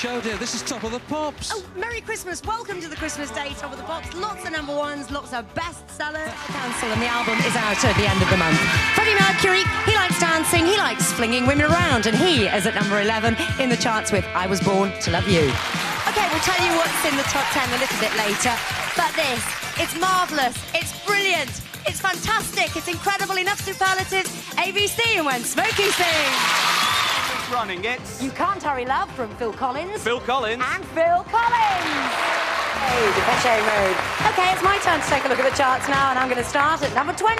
show, dear. This is Top of the Pops. Oh, Merry Christmas. Welcome to the Christmas Day Top of the Pops. Lots of number ones, lots of bestsellers. Cancel, and the album is out at the end of the month. Freddie Mercury, he likes dancing, he likes flinging women around, and he is at number 11 in the charts with I Was Born to Love You. Okay, we'll tell you what's in the top 10 a little bit later. But this, it's marvellous, it's brilliant, it's fantastic, it's incredible, enough superlatives. ABC and when Smokey sings. Running it's You Can't Hurry Love from Phil Collins. Phil Collins. And Phil Collins. Hey, Depeche Mode. Okay, it's my turn to take a look at the charts now, and I'm going to start at number 20.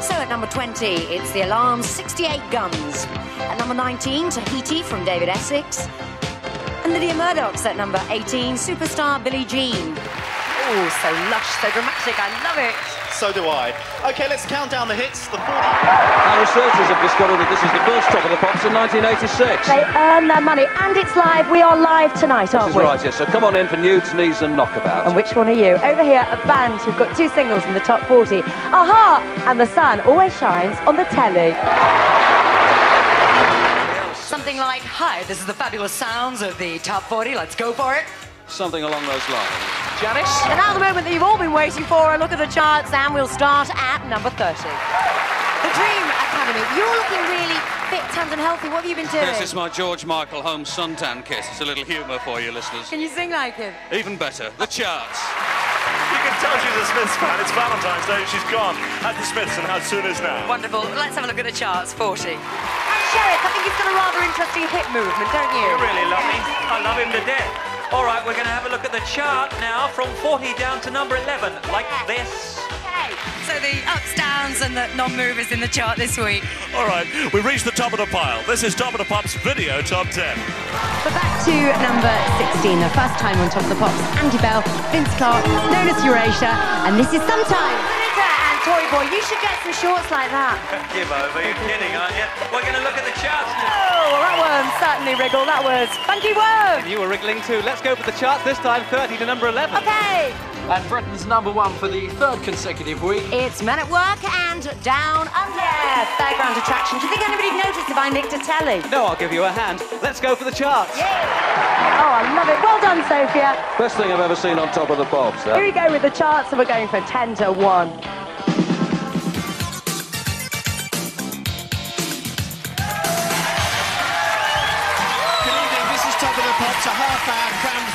So at number 20, it's The Alarm's 68 Guns. At number 19, Tahiti from David Essex. And Lydia Murdock's at number 18, Superstar Billie Jean. Oh, so lush, so dramatic, I love it. So do I. Okay, let's count down the hits. The 40. Our researchers have discovered that this is the first Top of the Pops in 1986. They earn their money, and it's live. We are live tonight, aren't This is we? right, yes. So come on in for nudes, knees and knockabout. And which one are you? Over here, a band who've got two singles in the top 40. Aha! And the sun always shines on the telly. Something like, hi, this is the fabulous sounds of the top 40. Let's go for it. Something along those lines. Janice. And now the moment that you've all been waiting for, a look at the charts, and we'll start at number 30. The Dream Academy. You're looking really fit, tanned and healthy. What have you been doing? This is my George Michael home suntan kiss. It's a little humour for you, listeners. Can you sing like him? Even better, the charts. You can tell she's a Smiths fan. It's Valentine's Day she's gone. At the Smiths and how soon is now? Wonderful. Let's have a look at the charts. 40. And Sheriff, I think you've got a rather interesting hip movement, don't you? You really love me. I love him to death. All right, we're going to have a look at the chart now from 40 down to number 11, like this. Okay. So the ups, downs, and the non-movers in the chart this week. All right, we've reached the top of the pile. This is Top of the Pops Video Top 10. But back to number 16, the first time on Top of the Pops, Andy Bell, Vince Clarke, known as Erasure, and this is Sometime. Glitter and Toy Boy, you should get some shorts like that. Give over, you're kidding, aren't you? We're going to look at the charts now. Oh, that one certainly wriggled. That was Funky Worm. You were wriggling too. Let's go for the charts this time, 30 to number 11. Okay. And Britain's number one for the third consecutive week. It's Men at Work and Down Under. Fairground attraction. Do you think anybody noticed if I nicked a telly? No, I'll give you a hand. Let's go for the charts. Oh, I love it. Well done, Sophia. Best thing I've ever seen on Top of the Pops. Here we go with the charts, and we're going for 10 to 1.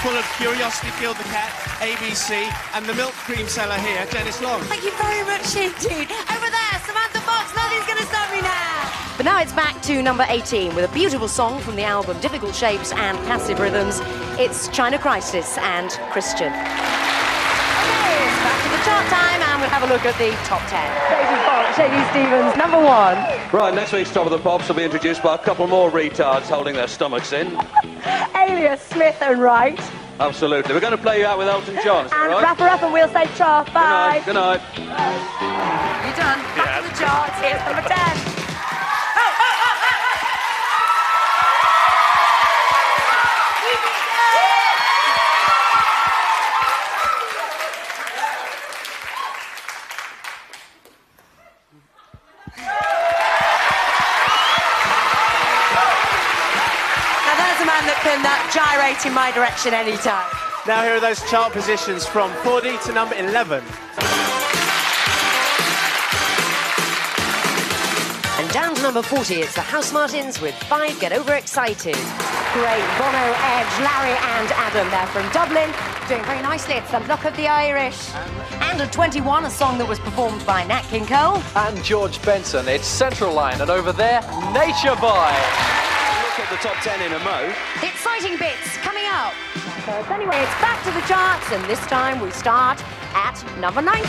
Full of Curiosity Killed the Cat, ABC, and the milk cream seller here, Janice Long. Thank you very much indeed. Over there, Samantha Fox, nothing's going to stop me now. But now it's back to number 18 with a beautiful song from the album Difficult Shapes and Passive Rhythms. It's China Crisis and Christian. Okay, it's back to the chart time and we'll have a look at the top 10. Daisy Fox, Shaky Stevens, number one. Right, next week's Top of the Pops will be introduced by a couple more retards holding their stomachs in. Alias Smith and Wright. Absolutely. We're going to play you out with Elton John, is that And right? wrap her up and we'll say cha. Good Bye. night. Good night. You done? Back to the charts. Here's number 10. Can uh, gyrate in my direction anytime. Now here are those chart positions from 40 to number 11. And down to number 40, it's the Housemartins with Five Get Over Excited. Great. Bono, Edge, Larry, and Adam. They're from Dublin, doing very nicely. It's the Luck of the Irish. And at 21, a song that was performed by Nat King Cole. And George Benson. It's Central Line. And over there, Nature Boy. Look the top 10 in a mo. The exciting bits coming up. So anyway, it's back to the charts, and this time we start at number 19.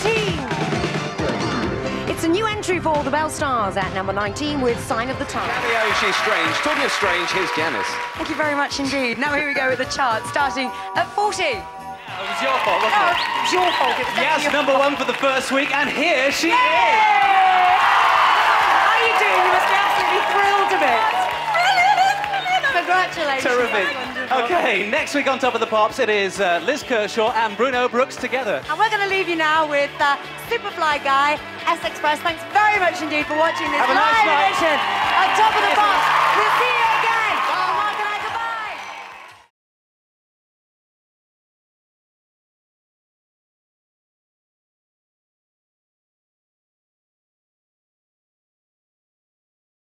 It's a new entry for the Belle Stars at number 19 with Sign of the Times. Cameo, she's strange. Talking of strange, here's Janice. Thank you very much indeed. Now here we go with the chart, starting at 40. It was your fault, wasn't Oh, it? it's your fault. It Yes, definitely your number one for the first week. And here she is. How are you doing? You must be absolutely thrilled of it. Congratulations. Terrific. Okay, next week on Top of the Pops, it is uh, Liz Kershaw and Bruno Brookes together. And we're going to leave you now with uh, Superfly Guy, S Express. Thanks very much indeed for watching this Have a nice live night. edition of Top of the Pops. We'll see you